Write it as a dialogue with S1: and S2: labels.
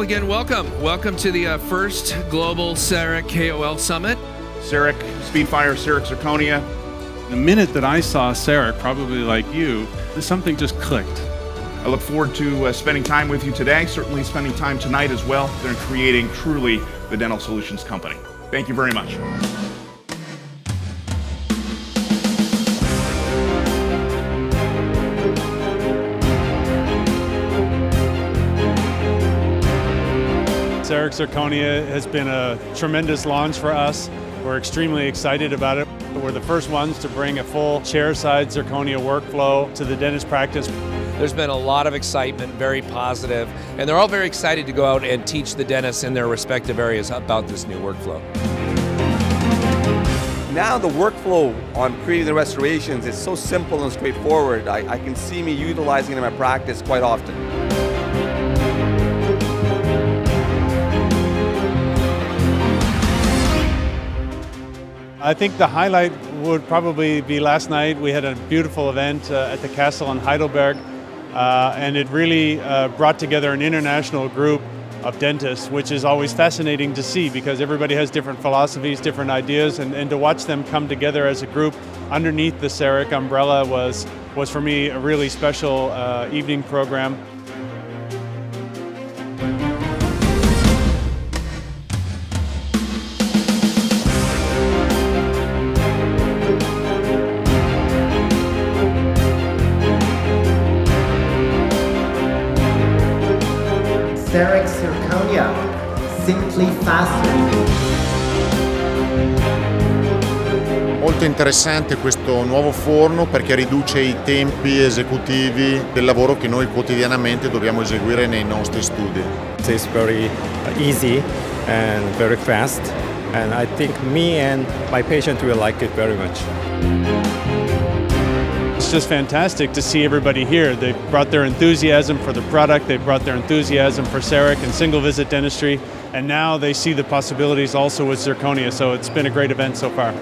S1: again, welcome. Welcome to the uh, first Global CEREC KOL Summit.
S2: CEREC, Speedfire, CEREC Zirconia.
S3: The minute that I saw CEREC, probably like you, something just clicked.
S2: I look forward to uh, spending time with you today, certainly spending time tonight as well, in creating truly the Dental Solutions Company. Thank you very much.
S3: CEREC Zirconia has been a tremendous launch for us. We're extremely excited about it. We're the first ones to bring a full chair-side zirconia workflow to the dentist practice.
S4: There's been a lot of excitement, very positive, and they're all very excited to go out and teach the dentists in their respective areas about this new workflow.
S5: Now the workflow on creating the restorations is so simple and straightforward. I, I can see me utilizing it in my practice quite often.
S3: I think the highlight would probably be last night. We had a beautiful event uh, at the castle in Heidelberg, uh, and it really uh, brought together an international group of dentists, which is always fascinating to see because everybody has different philosophies, different ideas, and, and to watch them come together as a group underneath the CEREC umbrella was, was for me a really special uh, evening program.
S6: CEREC Zirconia, simply faster.
S7: Molto interessante questo nuovo forno perché riduce i tempi esecutivi del lavoro che noi quotidianamente dobbiamo eseguire nei nostri studi.
S8: It's very easy and very fast and I think me and my patient will like it very much.
S3: It's just fantastic to see everybody here. They brought their enthusiasm for the product, they brought their enthusiasm for CEREC and single visit dentistry, and now they see the possibilities also with zirconia, so it's been a great event so far.